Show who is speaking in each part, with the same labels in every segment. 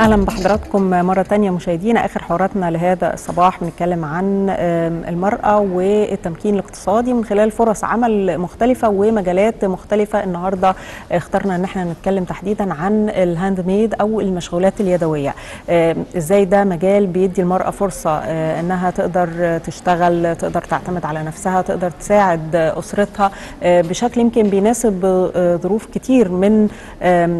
Speaker 1: اهلا بحضرتك أهلا بحضراتكم مرة تانية مشاهدينا آخر حواراتنا لهذا الصباح بنتكلم عن المرأة والتمكين الاقتصادي من خلال فرص عمل مختلفة ومجالات مختلفة. النهارده اخترنا إن إحنا نتكلم تحديدا عن ال hand made أو المشغولات اليدوية. إزاي ده مجال بيدي المرأة فرصة إنها تقدر تشتغل تقدر تعتمد على نفسها تقدر تساعد أسرتها بشكل يمكن بيناسب ظروف كتير من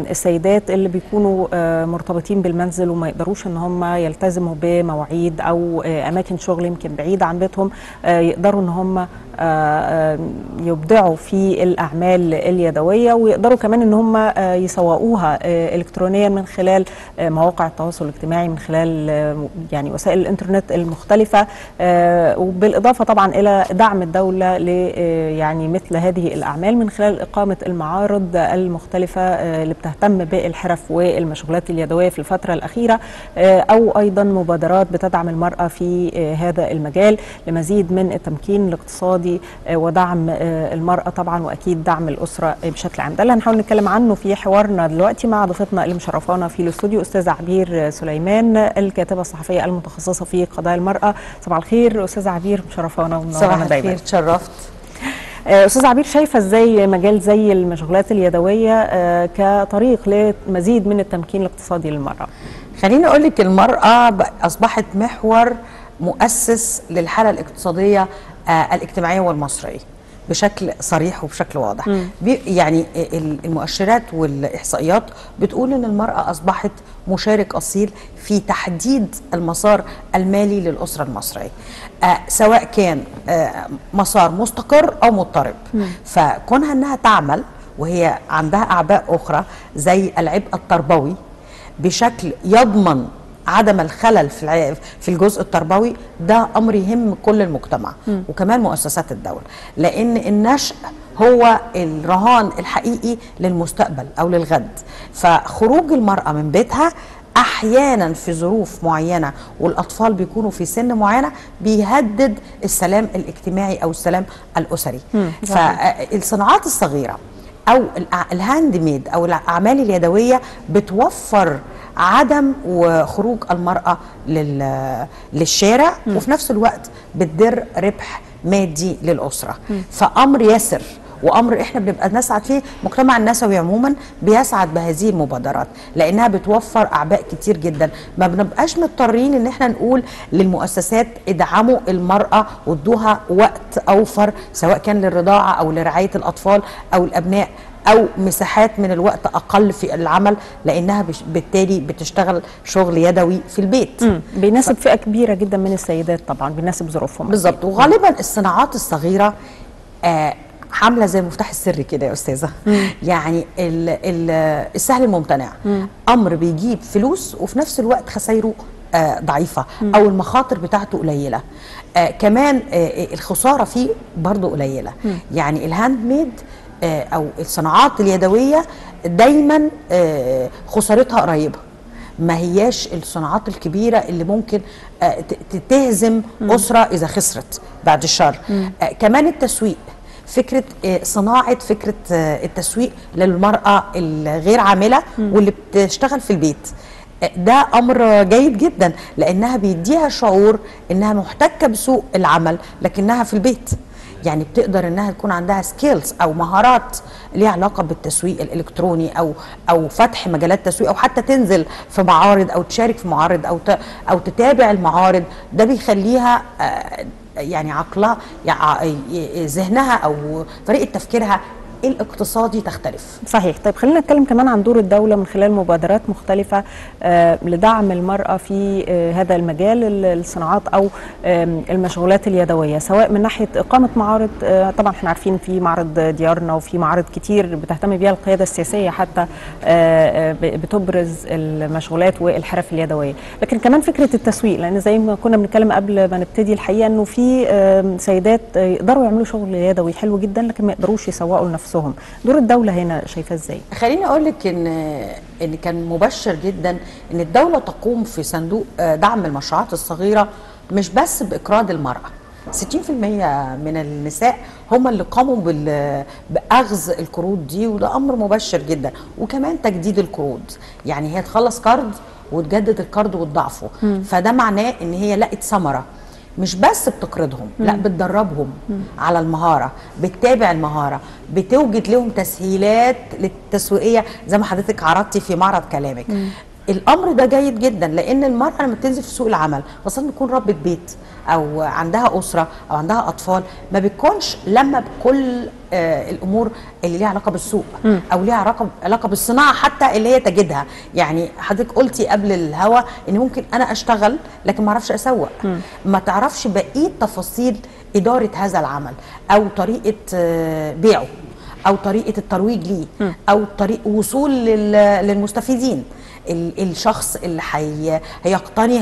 Speaker 1: السيدات اللي بيكونوا مرتبطين بالمنزل وما يقدروش إن هم يلتزموا بمواعيد أو أماكن شغل يمكن بعيده عن بيتهم يقدروا إن هم يبدعوا في الأعمال اليدوية ويقدروا كمان إن هم يسوقوها الكترونيا من خلال مواقع التواصل الاجتماعي من خلال يعني وسائل الإنترنت المختلفة وبالإضافة طبعا إلى دعم الدولة ل يعني مثل هذه الأعمال من خلال إقامة المعارض المختلفة اللي بتهتم بالحرف والمشغولات اليدوية في الفترة الأخيرة. أو أيضا مبادرات بتدعم المرأة في هذا المجال لمزيد من التمكين الاقتصادي ودعم المرأة طبعا وأكيد دعم الأسرة بشكل عام. ده اللي هنحاول نتكلم عنه في حوارنا دلوقتي مع ضيفتنا اللي مشرفانا في الاستوديو أستاذة عبير سليمان الكاتبة الصحفية المتخصصة في قضايا المرأة. صباح الخير أستاذة عبير مشرفانا
Speaker 2: ومنورانا دايما. صباح الخير تشرفت
Speaker 1: أستاذ عبير شايفة إزاي مجال زي المشغولات اليدوية كطريق لمزيد من التمكين الاقتصادي للمرأة؟
Speaker 2: خليني أقول لك المرأة أصبحت محور مؤسس للحالة الاقتصادية الاجتماعية والمصرية بشكل صريح وبشكل واضح. يعني المؤشرات والإحصائيات بتقول إن المرأة أصبحت مشارك أصيل في تحديد المسار المالي للأسرة المصرية آه سواء كان آه مسار مستقر أو مضطرب. فكونها إنها تعمل وهي عندها أعباء أخرى زي العبء التربوي بشكل يضمن عدم الخلل في في الجزء التربوي ده أمر يهم كل المجتمع م. وكمان مؤسسات الدولة. لأن النشء هو الرهان الحقيقي للمستقبل أو للغد. فخروج المرأة من بيتها أحيانا في ظروف معينة والأطفال بيكونوا في سن معينة بيهدد السلام الاجتماعي أو السلام الأسري. فالصناعات الصغيرة أو ال handmade أو الأعمال اليدوية بتوفر عدم وخروج المرأة للشارع م. وفي نفس الوقت بتدر ربح مادي للأسرة م. فأمر يسر وأمر إحنا بنبقى نسعد فيه المجتمع النسوي عموما بيسعد بهذه المبادرات لأنها بتوفر أعباء كتير جدا. ما بنبقاش مضطرين إن إحنا نقول للمؤسسات ادعموا المرأة وادوها وقت أوفر سواء كان للرضاعة أو لرعاية الأطفال أو الأبناء أو مساحات من الوقت أقل في العمل لأنها بالتالي بتشتغل شغل يدوي في البيت.
Speaker 1: مم. بيناسب ف... فئة كبيرة جدا من السيدات طبعا بيناسب ظروفهم.
Speaker 2: بالظبط. وغالبا الصناعات الصغيرة آه عاملة زي المفتاح السري كده يا أستاذة. مم. يعني ال ال السهل الممتنع. مم. أمر بيجيب فلوس وفي نفس الوقت خسايره آه ضعيفة مم. أو المخاطر بتاعته قليلة. آه كمان آه الخسارة فيه برضه قليلة. مم. يعني ال handmade أو الصناعات اليدوية دايما خسارتها قريبة. ما هياش الصناعات الكبيرة اللي ممكن تهزم أسرة إذا خسرت بعد الشر. كمان التسويق. فكرة صناعة فكرة التسويق للمرأة الغير عاملة واللي بتشتغل في البيت. ده أمر جيد جدا لأنها بيديها شعور إنها محتكة بسوق العمل لكنها في البيت. يعني بتقدر إنها تكون عندها سكيلز أو مهارات ليها علاقة بالتسويق الإلكتروني أو أو فتح مجالات تسويق أو حتى تنزل في معارض أو تشارك في معارض أو أو تتابع المعارض. ده بيخليها يعني عقلها يعني ذهنها أو طريقة تفكيرها الاقتصادي تختلف.
Speaker 1: صحيح. طيب خلينا نتكلم كمان عن دور الدولة من خلال مبادرات مختلفة آه لدعم المرأة في آه هذا المجال الصناعات أو آه المشغولات اليدوية سواء من ناحية إقامة معارض طبعا إحنا عارفين في معرض ديارنا وفي معارض كتير بتهتم بيها القيادة السياسية حتى بتبرز المشغولات والحرف اليدوية. لكن كمان فكرة التسويق لأن زي ما كنا بنتكلم قبل ما نبتدي الحقيقة أنه في سيدات يقدروا يعملوا شغل يدوي حلو جدا لكن ما يقدروش يسوقوا لنفسهم. نفسهم. دور الدولة هنا شايفاه إزاي؟
Speaker 2: خليني أقول لك إن إن كان مبشر جدا إن الدولة تقوم في صندوق آه، دعم المشروعات الصغيرة مش بس بإقراض المرأة. 60% من النساء هم اللي قاموا بأخذ القروض دي وده أمر مبشر جدا. وكمان تجديد القروض. يعني هي تخلص قرض وتجدد القرض وتضاعفه. فده معناه إن هي لقت ثمرة. مش بس بتقرضهم لا بتدربهم على المهارة بتتابع المهارة بتوجد لهم تسهيلات للتسويقية زي ما حضرتك عرضتي في معرض كلامك. الأمر ده جيد جدا لأن المرأة لما بتنزل في سوق العمل خاصة تكون ربة بيت أو عندها أسرة أو عندها أطفال ما بتكونش لما بكل آه الأمور اللي ليها علاقة بالسوق أو ليها علاقة علاقة بالصناعة حتى اللي هي تجدها. يعني حضرتك قلتي قبل الهوا إن ممكن أنا أشتغل لكن ما أعرفش أسوق. ما تعرفش بقية تفاصيل إدارة هذا العمل أو طريقة آه بيعه أو طريقة الترويج ليه أو طريق وصول لل- للمستفيدين. الشخص اللي هيقتني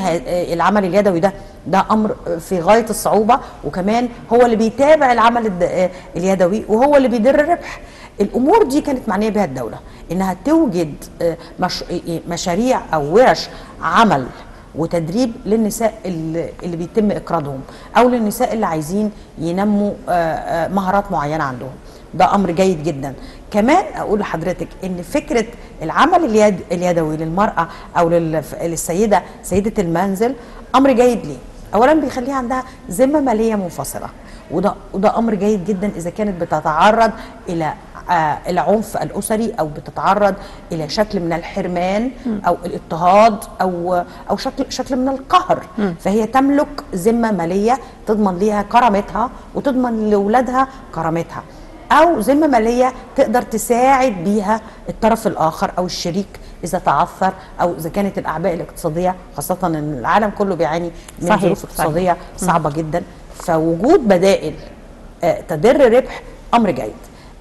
Speaker 2: العمل اليدوي ده. ده أمر في غاية الصعوبة. وكمان هو اللي بيتابع العمل اليدوي وهو اللي بيدر الربح. الأمور دي كانت معنية بها الدولة إنها توجد آه، مش مشاريع أو ورش عمل وتدريب للنساء اللي بيتم إقراضهم أو للنساء اللي عايزين ينموا آه، آه، مهارات معينة عندهم. ده أمر جيد جدا. كمان أقول لحضرتك إن فكرة العمل اليد اليدوي للمرأة أو للسيدة سيدة المنزل أمر جيد ليه. اولا بيخليها عندها ذمة مالية منفصلة وده وده أمر جيد جدا إذا كانت بتتعرض إلى آه، العنف الأسري أو بتتعرض إلى شكل من الحرمان أو الاضطهاد أو أو شكل شكل من القهر. فهي تملك ذمة مالية تضمن ليها كرامتها وتضمن لأولادها كرامتها. أو ذمة مالية تقدر تساعد بيها الطرف الآخر أو الشريك إذا تعثر أو إذا كانت الأعباء الاقتصادية خاصة إن العالم كله بيعاني من ظروف
Speaker 1: صحيح.
Speaker 2: اقتصادية صعبة جدا. فوجود بدائل آه، تدر ربح أمر جيد.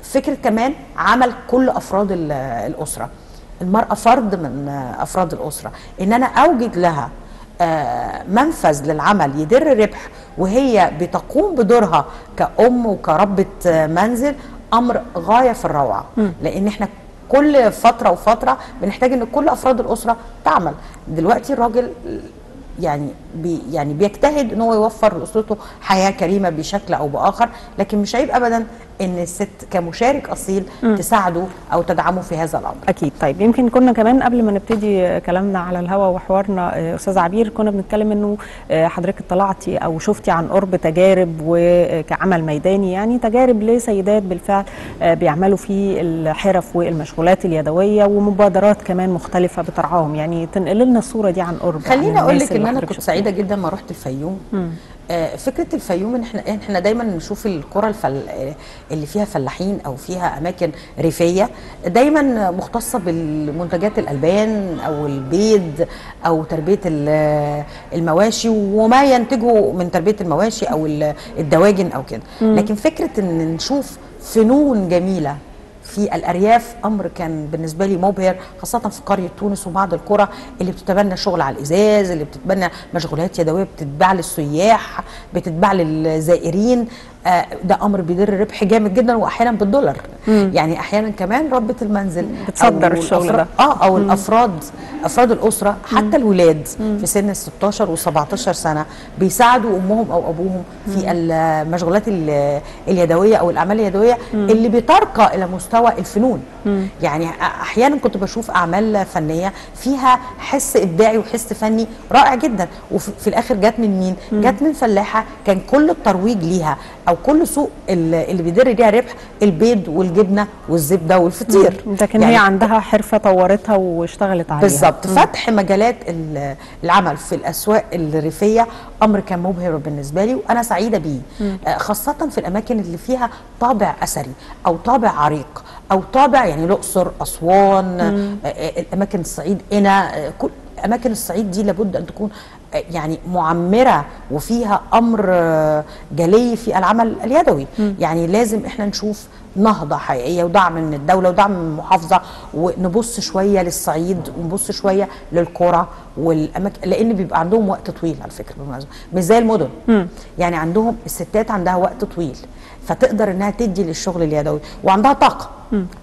Speaker 2: فكرة كمان عمل كل أفراد ال- الأسرة. المرأة فرد من أفراد الأسرة. إن أنا أوجد لها منفذ للعمل يدر ربح وهي بتقوم بدورها كأم وكربة آه، منزل أمر غاية في الروعة. لأن إحنا كل فترة وفترة بنحتاج إن كل أفراد الأسرة تعمل. دلوقتي الراجل يعني بي يعني بيجتهد إن هو يوفر لأسرته حياة كريمة بشكل أو بآخر لكن مش عيب ابدا إن الست كمشارك أصيل تساعده أو تدعمه في هذا الأمر.
Speaker 1: أكيد. طيب يمكن كنا كمان قبل ما نبتدي كلامنا على الهوا وحوارنا آه، أستاذ عبير كنا بنتكلم إنه آه، حضرتك اطلعتي أو شفتي عن قرب تجارب وكعمل ميداني يعني تجارب لسيدات بالفعل آه، بيعملوا في الحرف والمشغولات اليدوية ومبادرات كمان مختلفة بترعاهم. يعني تنقل لنا الصورة دي عن قرب
Speaker 2: خليني
Speaker 1: أقول
Speaker 2: لك إن
Speaker 1: أنا
Speaker 2: كنت. سعيدة جدا ما رحت الفيوم. آه فكرة الفيوم إن إحنا إحنا دايما نشوف القرى الفل... اللي فيها فلاحين أو فيها أماكن ريفية دايما مختصة بالمنتجات الألبان أو البيض أو تربية ال- المواشي وما ينتجه من تربية المواشي أو ال- الدواجن أو كده. لكن فكرة إن نشوف فنون جميلة في الأرياف. أمر كان بالنسبة لي مبهر خاصة في قرية تونس وبعض القرى اللي بتتبنى شغل على الإزاز اللي بتتبنى مشغولات يدوية بتتباع للسياح بتتباع للزائرين. آه، ده أمر بيدر ربح جامد جدا واحيانا بالدولار. يعني أحيانا كمان ربة المنزل
Speaker 1: بتصدر
Speaker 2: أو
Speaker 1: الشغل ده.
Speaker 2: آه أو الأفراد أفراد الأسرة حتى الولاد في سن ال 16 و 17 سنة بيساعدوا أمهم أو أبوهم في المشغولات ال- اليدوية أو الأعمال اليدوية اللي بترقى إلى مستوى الفنون. يعني أحيانا كنت بشوف أعمال فنية فيها حس إبداعي وحس فني رائع جدا. وفي في الآخر جت من مين؟ جت من فلاحة كان كل الترويج ليها أو كل سوق ال- اللي بيدر ليها ربح البيض والجبنة والزبدة والفطير.
Speaker 1: لكن هي عندها حرفة طورتها واشتغلت عليها.
Speaker 2: بالظبط. فتح مجالات ال- العمل في الأسواق الريفية. أمر كان مبهر بالنسبة لي وأنا سعيدة بيه. خاصة في الأماكن اللي فيها طابع أثري أو طابع عريق. أو طابع يعني الأقصر أسوان آه، آه، الأماكن الصعيد قنا آه، كل أماكن الصعيد دي لابد أن تكون يعني معمرة وفيها أمر جلي في العمل اليدوي. يعني لازم إحنا نشوف نهضة حقيقية ودعم من الدولة ودعم من المحافظة ونبص شوية للصعيد ونبص شوية للقرى والاماكن لأن بيبقى عندهم وقت طويل على فكرة بالمناسبة. مش زي المدن. يعني عندهم الستات عندها وقت طويل. فتقدر إنها تدي للشغل اليدوي. وعندها طاقة.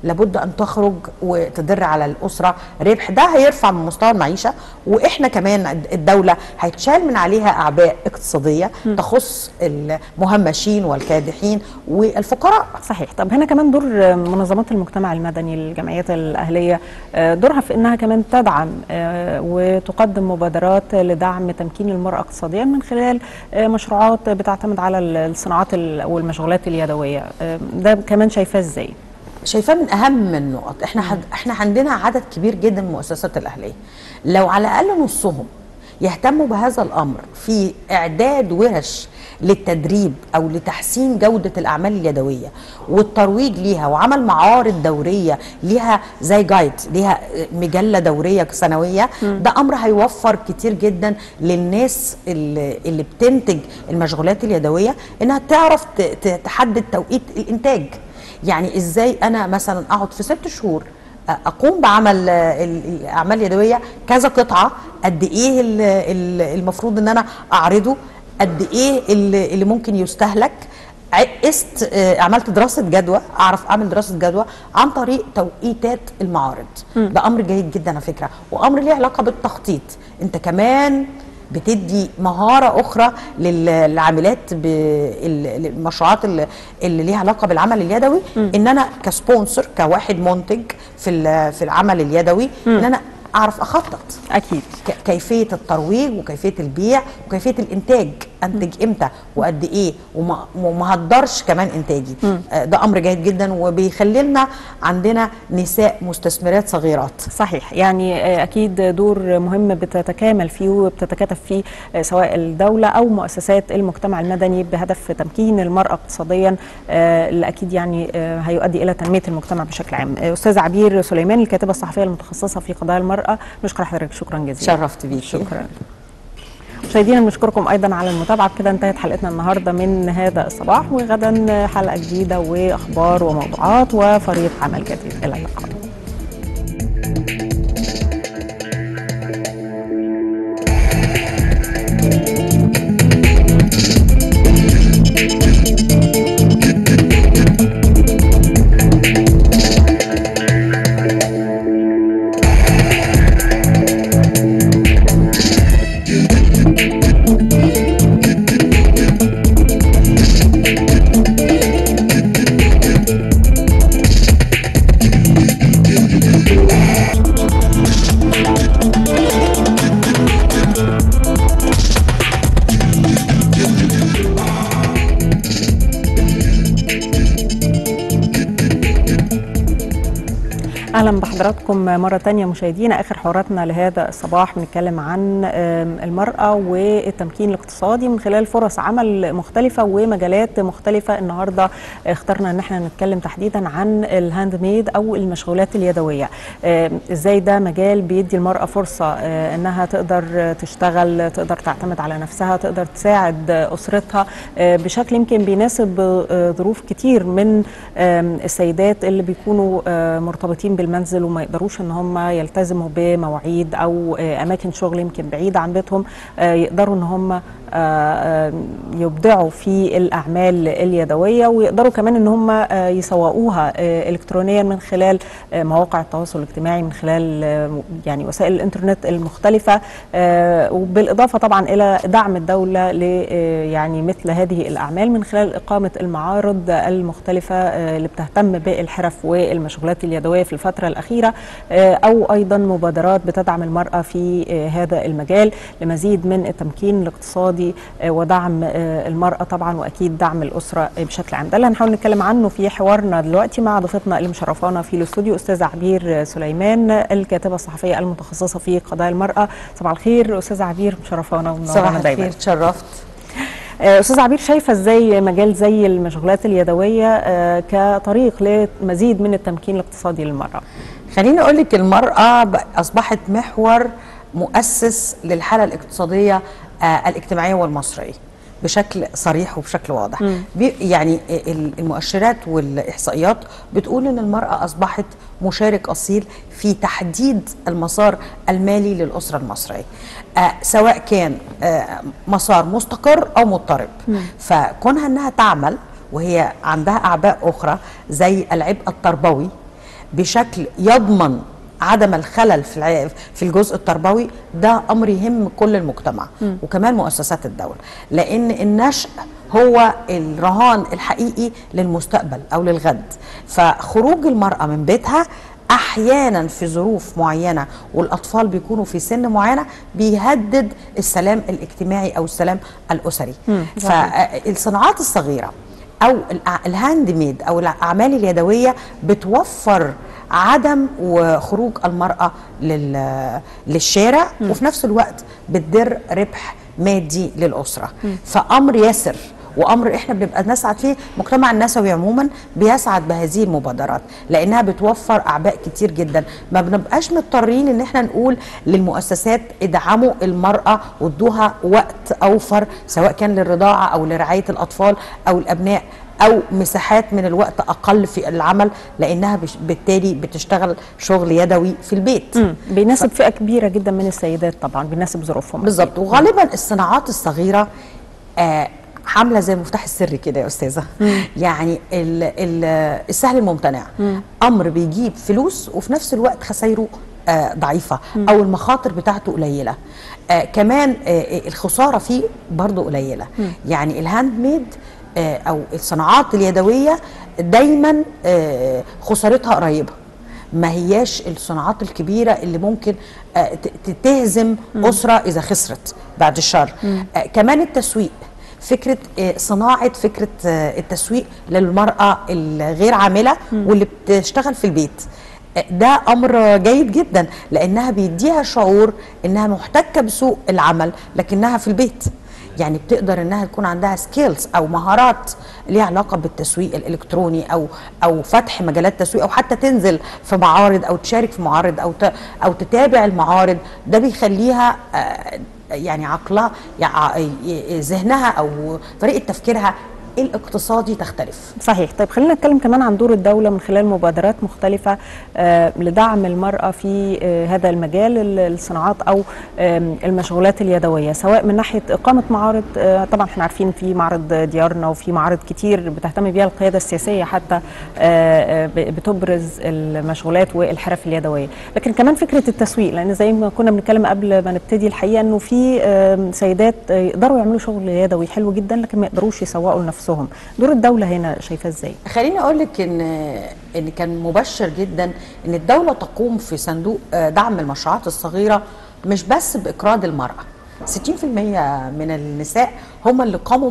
Speaker 2: لابد أن تخرج وتدر على الأسرة. ربح ده هيرفع من مستوى المعيشة. وإحنا كمان الدولة هيتشال من عليها أعباء اقتصادية تخص المهمشين والكادحين والفقراء.
Speaker 1: صحيح. طب هنا كمان دور منظمات المجتمع المدني الجمعيات الأهلية. آه، دورها في أنها كمان تدعم آه، وتقدم مبادرات لدعم تمكين المرأة اقتصاديا من خلال آه، مشروعات بتعتمد على الصناعات ال- والمشغولات اليدوية آه، ده كمان شايفاه إزاي؟
Speaker 2: شايفاه من أهم النقط إحنا حد إحنا عندنا عدد كبير جدا من المؤسسات الأهلية. لو على الأقل نصهم. يهتموا بهذا الأمر في إعداد ورش للتدريب أو لتحسين جودة الأعمال اليدوية والترويج ليها وعمل معارض دورية ليها زي جايد ليها مجلة دورية سنوية. ده أمر هيوفر كتير جدا للناس اللي, اللي بتنتج المشغولات اليدوية إنها تعرف تحدد توقيت الإنتاج. يعني إزاي أنا مثلا أقعد في ست شهور أقوم بعمل ال- الاعمال اليدويه كذا قطعة قد إيه ال- ال- المفروض إن أنا أعرضه قد إيه اللي ممكن يستهلك. قست آه، عملت دراسة جدوى أعرف أعمل دراسة جدوى عن طريق توقيتات المعارض. ده أمر جيد جدا على فكرة وأمر ليه علاقة بالتخطيط. أنت كمان بتدي مهارة أخرى لل- للعاملات بالمشروعات اللي, ليها علاقة بالعمل اليدوي. إن أنا ك sponsor كواحد منتج في في العمل اليدوي إن أنا أعرف أخطط.
Speaker 1: أكيد.
Speaker 2: ك- كيفية الترويج وكيفية البيع وكيفية الإنتاج. أنتج إمتى وقد إيه وما وما هدرش كمان إنتاجي. آه، ده أمر جيد جدا وبيخلي لنا عندنا نساء مستثمرات صغيرات.
Speaker 1: صحيح. يعني آه، أكيد دور مهم بتتكامل فيه وبتتكاتف فيه آه، سواء الدولة أو مؤسسات المجتمع المدني بهدف تمكين المرأة اقتصاديا اللي أكيد يعني هيؤدي إلى تنمية المجتمع بشكل عام. استاذه عبير سليمان الكاتبة الصحفية المتخصصة في قضايا المرأة نشكر حضرتك. شكرا جزيلا.
Speaker 2: شرفت بيكي.
Speaker 1: شكرا. مشاهدينا بنشكركم أيضا على المتابعة. بكده انتهت حلقتنا النهارده من هذا الصباح. وغدا حلقة جديدة وأخبار وموضوعات وفريق عمل جديد. إلى اللقاء. أهلا بحضراتكم مرة تانية مشاهدينا آخر حواراتنا لهذا الصباح بنتكلم عن آم، المرأة والتمكين الاقتصادي. من خلال فرص عمل مختلفة ومجالات مختلفة. النهارده اخترنا ان إحنا نتكلم تحديدا عن ال handmade أو المشغولات اليدوية. آم، إزاي ده مجال بيدي المرأة فرصة؟ آه، إنها تقدر تشتغل تقدر تعتمد على نفسها تقدر تساعد أسرتها آه، بشكل يمكن بيناسب آه، ظروف كتير من السيدات اللي بيكونوا آه، مرتبطين بالمنزل وما يقدروش إن هم يلتزموا بمواعيد أو آه، أماكن شغل يمكن بعيدة عن بيتهم آه، يقدروا إن هم آه، آه، يبدعوا في الأعمال اليدوية ويقدروا كمان إن هم آه، يسوقوها آه، الكترونيا من خلال آه، مواقع التواصل الاجتماعي من خلال آه، يعني وسائل الإنترنت المختلفة آه، وبالإضافة طبعا إلى دعم الدولة ل آه، يعني مثل هذه الأعمال من خلال إقامة المعارض المختلفة آه، اللي بتهتم بالحرف والمشغولات اليدوية في الفترة الأخيرة آه، أو أيضا مبادرات بتدعم المرأة في آه، هذا المجال لمزيد من التمكين الاقتصادي آه، ودعم آه، المرأة طبعا وأكيد دعم الأسرة آه، بشكل عام. ده اللي هنحاول نتكلم عنه في حوارنا دلوقتي مع ضيفتنا اللي مشرفانا في الاستوديو استاذه عبير سليمان الكاتبة الصحفية المتخصصة في قضايا المرأة. صباح الخير استاذه عبير مشرفانا
Speaker 2: صباح
Speaker 1: ومنورانا دايما.
Speaker 2: الخير تشرفت
Speaker 1: آه، أستاذ عبير شايفة إزاي مجال زي المشغولات اليدوية آه، كطريق لمزيد من التمكين الاقتصادي للمرأة؟
Speaker 2: خليني أقول لك المرأة أصبحت محور مؤسس للحالة الاقتصادية آه، الاجتماعية والمصرية بشكل صريح وبشكل واضح. يعني ال- المؤشرات والإحصائيات بتقول إن المرأة أصبحت مشارك أصيل في تحديد المسار المالي للأسرة المصرية آه سواء كان آه مسار مستقر أو مضطرب. فكونها إنها تعمل وهي عندها أعباء أخرى زي العبء التربوي بشكل يضمن عدم الخلل في في الجزء التربوي ده أمر يهم كل المجتمع وكمان مؤسسات الدولة. لأن النشء هو الرهان الحقيقي للمستقبل أو للغد. فخروج المرأة من بيتها أحيانا في ظروف معينة والأطفال بيكونوا في سن معينة بيهدد السلام الاجتماعي أو السلام الأسري. فالصناعات الصغيرة أو ال handmade أو الأعمال اليدوية بتوفر عدم وخروج المرأة لل- للشارع وفي نفس الوقت بتدر ربح مادي للأسرة. فأمر يسر وأمر إحنا بنبقى نسعد فيه المجتمع النسوي عموما بيسعد بهذه المبادرات لأنها بتوفر أعباء كتير جدا. ما بنبقاش مضطرين إن إحنا نقول للمؤسسات ادعموا المرأة وادوها وقت أوفر سواء كان للرضاعة أو لرعاية الأطفال أو الأبناء. أو مساحات من الوقت أقل في العمل لأنها بالتالي بتشتغل شغل يدوي في البيت.
Speaker 1: مم. بيناسب فئة كبيرة جدا من السيدات طبعا بيناسب ظروفهم.
Speaker 2: بالظبط وغالبا الصناعات الصغيرة آه عاملة زي المفتاح السري كده يا أستاذة. يعني ال ال السهل الممتنع. أمر بيجيب فلوس وفي نفس الوقت خسايره آه ضعيفة أو المخاطر بتاعته قليلة. آه كمان آه الخسارة فيه برضه قليلة. يعني ال handmade آه أو الصناعات اليدوية دايما آه خسارتها قريبة. ما هياش الصناعات الكبيرة اللي ممكن آه، تهزم أسرة إذا خسرت بعد الشر. آه، كمان التسويق. فكرة آه، صناعة فكرة آه، التسويق للمرأة الغير عاملة واللي بتشتغل في البيت. آه، ده أمر جيد جدا لأنها بيديها شعور إنها محتكة بسوق العمل لكنها في البيت. يعني بتقدر إنها تكون عندها سكيلز أو مهارات ليها علاقة بالتسويق الإلكتروني أو أو فتح مجالات تسويق أو حتى تنزل في معارض أو تشارك في معارض أو أو تتابع المعارض. ده بيخليها آه، يعني عقلها ذهنها أو طريقة تفكيرها الاقتصادي تختلف.
Speaker 1: صحيح. طيب خلينا نتكلم كمان عن دور الدولة من خلال مبادرات مختلفة آه، لدعم المرأة في آه، هذا المجال ال- الصناعات أو المشغولات اليدوية سواء من ناحية إقامة معارض آه، طبعا إحنا عارفين في معرض ديارنا وفي معارض كتير بتهتم بيها القيادة السياسية حتى بتبرز المشغولات والحرف اليدوية. لكن كمان فكرة التسويق لأن زي ما كنا بنتكلم قبل ما نبتدي الحقيقة أنه في سيدات يقدروا يعملوا شغل يدوي حلو جدا لكن ما يقدروش يسوقوا لنفسهم. دور الدولة هنا شايفاه إزاي؟
Speaker 2: خليني أقول لك إن إن كان مبشر جدا إن الدولة تقوم في صندوق آه، دعم المشروعات الصغيرة مش بس بإقراض المرأة. 60% من النساء هم اللي قاموا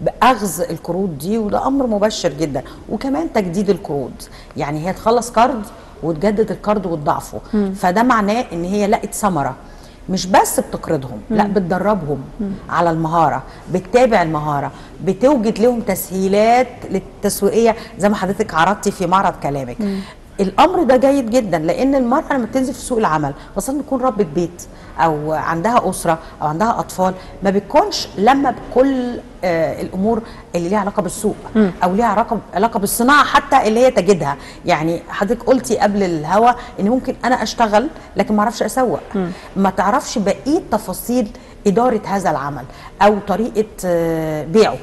Speaker 2: بأخذ القروض دي وده أمر مبشر جدا. وكمان تجديد القروض. يعني هي تخلص قرض وتجدد القرض وتضاعفه. فده معناه إن هي لقت ثمرة. مش بس بتقرضهم لا بتدربهم على المهارة بتتابع المهارة بتوجد لهم تسهيلات للتسويقية. زي ما حضرتك عرضتي في معرض كلامك. الأمر ده جيد جدا لأن المرأة لما بتنزل في سوق العمل خاصة تكون ربة بيت أو عندها أسرة أو عندها أطفال ما بتكونش لما بكل آه الأمور اللي ليها علاقة بالسوق أو ليها علاقة علاقة بالصناعة حتى اللي هي تجدها. يعني حضرتك قلتي قبل الهوا إن ممكن أنا أشتغل لكن ما أعرفش أسوق. ما تعرفش بقية تفاصيل إدارة هذا العمل أو طريقة آه بيعه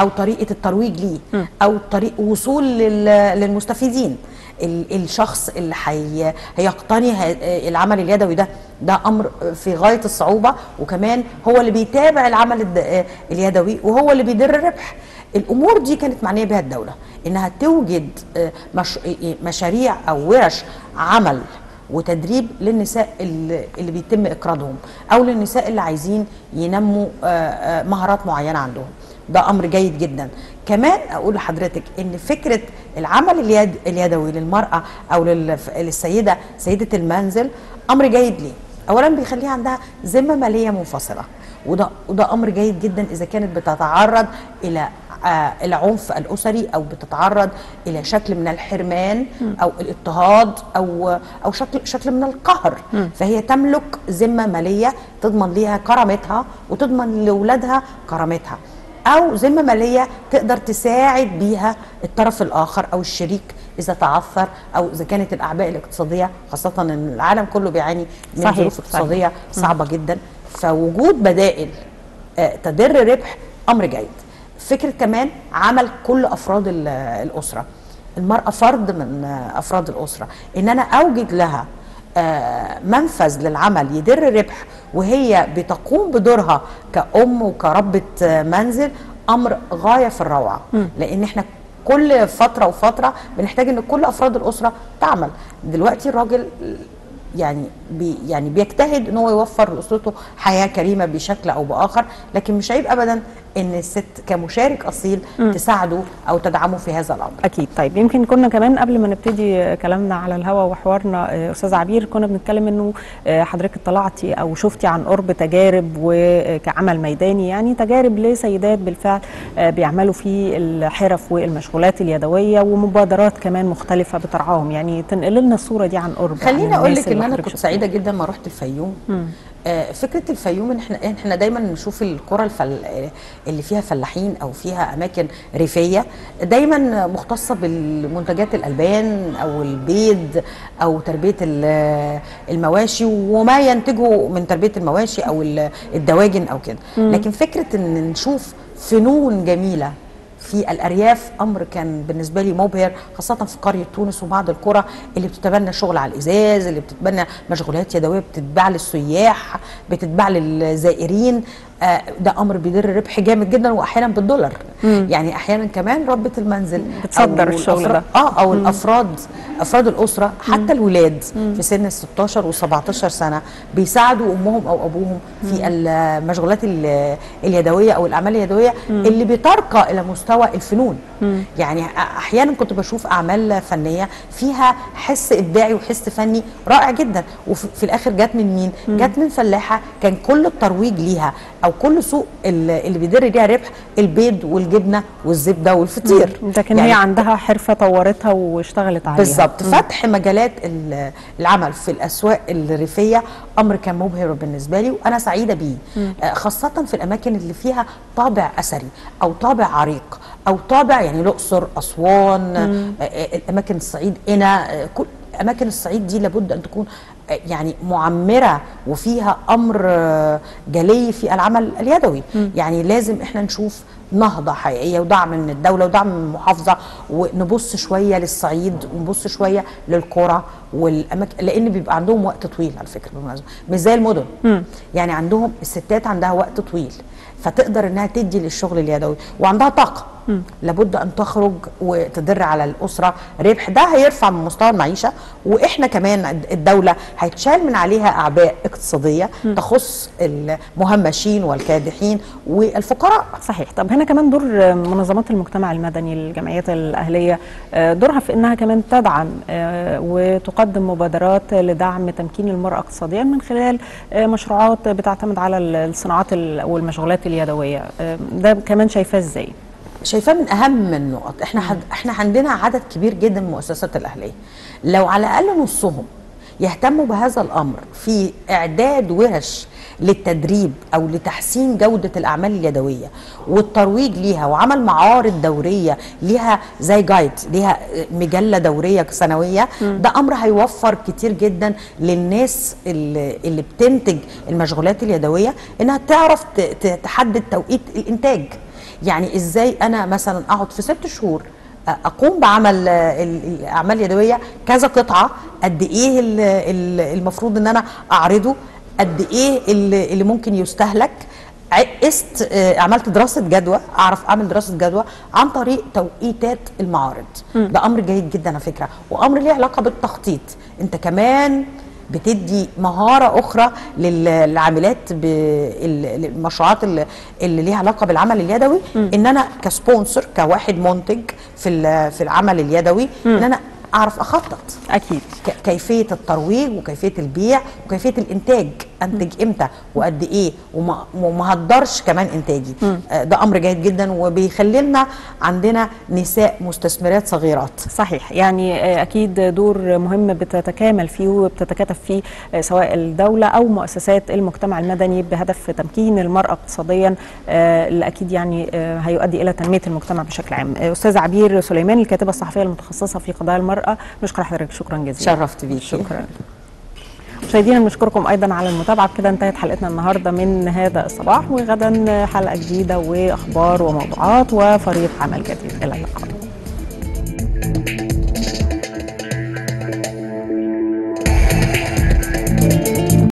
Speaker 2: أو طريقة الترويج ليه أو طريق وصول لل- للمستفيدين. الشخص اللي هيقتني العمل اليدوي ده. ده أمر في غاية الصعوبة وكمان هو اللي بيتابع العمل اليدوي وهو اللي بيدر الربح. الأمور دي كانت معنية بها الدولة إنها توجد آه، مش مشاريع أو ورش عمل وتدريب للنساء اللي بيتم إقراضهم أو للنساء اللي عايزين ينموا آه، آه، مهارات معينة عندهم. ده أمر جيد جدا. كمان أقول لحضرتك إن فكرة العمل اليد اليدوي للمرأة أو للسيدة سيدة المنزل أمر جيد ليه. اولا بيخليها عندها ذمة مالية منفصلة وده وده أمر جيد جدا إذا كانت بتتعرض إلى آه، العنف الأسري أو بتتعرض إلى شكل من الحرمان أو الاضطهاد أو أو شكل شكل من القهر. فهي تملك ذمة مالية تضمن ليها كرامتها وتضمن لأولادها كرامتها. أو ذمة مالية تقدر تساعد بيها الطرف الآخر أو الشريك إذا تعثر أو إذا كانت الأعباء الاقتصادية خاصة إن العالم كله بيعاني من ظروف
Speaker 1: صحيح.
Speaker 2: اقتصادية صعبة جدا. فوجود بدائل آه، تدر ربح أمر جيد. فكرة كمان عمل كل أفراد ال- الأسرة. المرأة فرد من أفراد الأسرة. إن أنا أوجد لها منفذ للعمل يدر ربح وهي بتقوم بدورها كأم وكربة آه، منزل أمر غاية في الروعة. لأن إحنا كل فترة وفترة بنحتاج إن كل أفراد الأسرة تعمل. دلوقتي الراجل يعني بي يعني بيجتهد إن هو يوفر لأسرته حياة كريمة بشكل أو بآخر لكن مش عيب ابدا إن الست كمشارك أصيل تساعده أو تدعمه في هذا الأمر.
Speaker 1: أكيد. طيب يمكن كنا كمان قبل ما نبتدي كلامنا على الهوا وحوارنا آه، أستاذ عبير كنا بنتكلم إنه آه، حضرتك اطلعتي أو شفتي عن قرب تجارب وكعمل ميداني يعني تجارب لسيدات بالفعل آه، بيعملوا في الحرف والمشغولات اليدوية ومبادرات كمان مختلفة بترعاهم. يعني تنقل لنا الصورة دي عن قرب
Speaker 2: خليني
Speaker 1: أقول
Speaker 2: لك إن
Speaker 1: أنا
Speaker 2: كنت. سعيدة جدا ما رحت الفيوم. آه فكرة الفيوم إن إحنا إحنا دايما نشوف القرى الفل... اللي فيها فلاحين أو فيها أماكن ريفية دايما مختصة بالمنتجات الألبان أو البيض أو تربية ال- المواشي وما ينتجه من تربية المواشي أو ال- الدواجن أو كده. لكن فكرة إن نشوف فنون جميلة في الأرياف. أمر كان بالنسبة لي مبهر خاصة في قرية تونس وبعض القرى اللي بتتبنى شغل على الإزاز اللي بتتبنى مشغولات يدوية بتتباع للسياح بتتباع للزائرين. ده أمر بيدر ربح جامد جدا واحيانا بالدولار. يعني أحيانا كمان ربه المنزل
Speaker 1: بتصدر الشغل ده.
Speaker 2: آه أو الأفراد أفراد الأسرة حتى الولاد في سن ال 16 و17 سنة بيساعدوا أمهم أو أبوهم في المشغولات ال- اليدوية أو الأعمال اليدوية اللي بترقى إلى مستوى الفنون. يعني أحيانا كنت بشوف أعمال فنية فيها حس إبداعي وحس فني رائع جدا. وفي الآخر جت من مين؟ جت من فلاحة كان كل الترويج ليها. أو كل سوق ال- اللي بيدر ليها ربح البيض والجبنة والزبدة والفطير.
Speaker 1: لكن هي عندها حرفة طورتها واشتغلت عليها.
Speaker 2: بالظبط. فتح مجالات ال- العمل في الأسواق الريفية أمر كان مبهر بالنسبة لي وأنا سعيدة بيه. آه، خاصة في الأماكن اللي فيها طابع أثري أو طابع عريق أو طابع يعني الأقصر أسوان آه، آه، الأماكن الصعيد آه، كل اماكن الصعيد دي لابد أن تكون يعني معمرة وفيها أمر آه، جلي في العمل اليدوي. يعني لازم إحنا نشوف نهضة حقيقية ودعم من الدولة ودعم من المحافظة ونبص شوية للصعيد ونبص شوية للقرى والاماكن لأن بيبقى عندهم وقت طويل على فكرة بالمناسبة. مش زي المدن. يعني عندهم الستات عندها وقت طويل. فتقدر إنها تدي للشغل اليدوي وعندها طاقة. لابد أن تخرج وتدر على الأسرة. ربح ده هيرفع من مستوى المعيشة وإحنا كمان الدولة هيتشال من عليها أعباء اقتصادية تخص المهمشين والكادحين والفقراء.
Speaker 1: صحيح. طب هنا كمان دور منظمات المجتمع المدني الجمعيات الأهلية. آه، دورها في أنها كمان تدعم آه، وتقدم مبادرات لدعم تمكين المرأة اقتصاديا من خلال آه، مشروعات بتعتمد على الصناعات ال- والمشغولات اليدوية آه، ده كمان شايفاه إزاي؟
Speaker 2: شايفاه من أهم النقط إحنا حد إحنا عندنا عدد كبير جدا من المؤسسات الأهلية. لو على الأقل نصهم يهتموا بهذا الأمر في إعداد ورش للتدريب أو لتحسين جودة الأعمال اليدوية والترويج ليها وعمل معارض دورية ليها زي جايد ليها مجلة دورية سنوية. ده أمر هيوفر كتير جدا للناس اللي, اللي بتنتج المشغولات اليدوية إنها تعرف تحدد توقيت الإنتاج. يعني إزاي أنا مثلا أقعد في ست شهور أقوم بعمل ال- الاعمال اليدويه كذا قطعة قد إيه ال- ال- المفروض إن أنا أعرضه؟ قد إيه اللي اللي ممكن يستهلك. قست آه، عملت دراسة جدوى أعرف أعمل دراسة جدوى عن طريق توقيتات المعارض. ده أمر جيد جدا على فكرة وأمر ليه علاقة بالتخطيط. أنت كمان بتدي مهارة أخرى لل- للعاملات بالمشروعات اللي, ليها علاقة بالعمل اليدوي. إن أنا كسبونسر كواحد منتج في في العمل اليدوي إن أنا أعرف أخطط.
Speaker 1: أكيد.
Speaker 2: ك- كيفية الترويج وكيفية البيع وكيفية الإنتاج. انتج إمتى وقد إيه وما هدرش كمان إنتاجي. آه، ده أمر جيد جدا وبيخلي لنا عندنا نساء مستثمرات صغيرات.
Speaker 1: صحيح. يعني آه، أكيد دور مهم بتتكامل فيه وبتتكاتف فيه آه، سواء الدولة أو مؤسسات المجتمع المدني بهدف تمكين المرأة اقتصاديا اللي أكيد يعني هيؤدي إلى تنمية المجتمع بشكل عام. أستاذ عبير سليمان الكاتبة الصحفية المتخصصة في قضايا المرأة نشكر حضرتك. شكرا جزيلا.
Speaker 2: شرفت بيكي.
Speaker 1: شكرا. مشاهدينا بنشكركم أيضا على المتابعة. بكده انتهت حلقتنا النهارده من هذا الصباح وغدا حلقة جديدة وأخبار وموضوعات وفريق عمل جديد. إلى اللقاء.